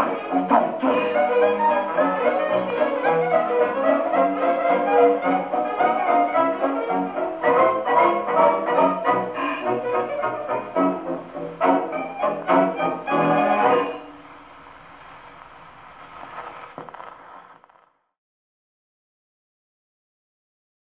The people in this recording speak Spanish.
¡Ah!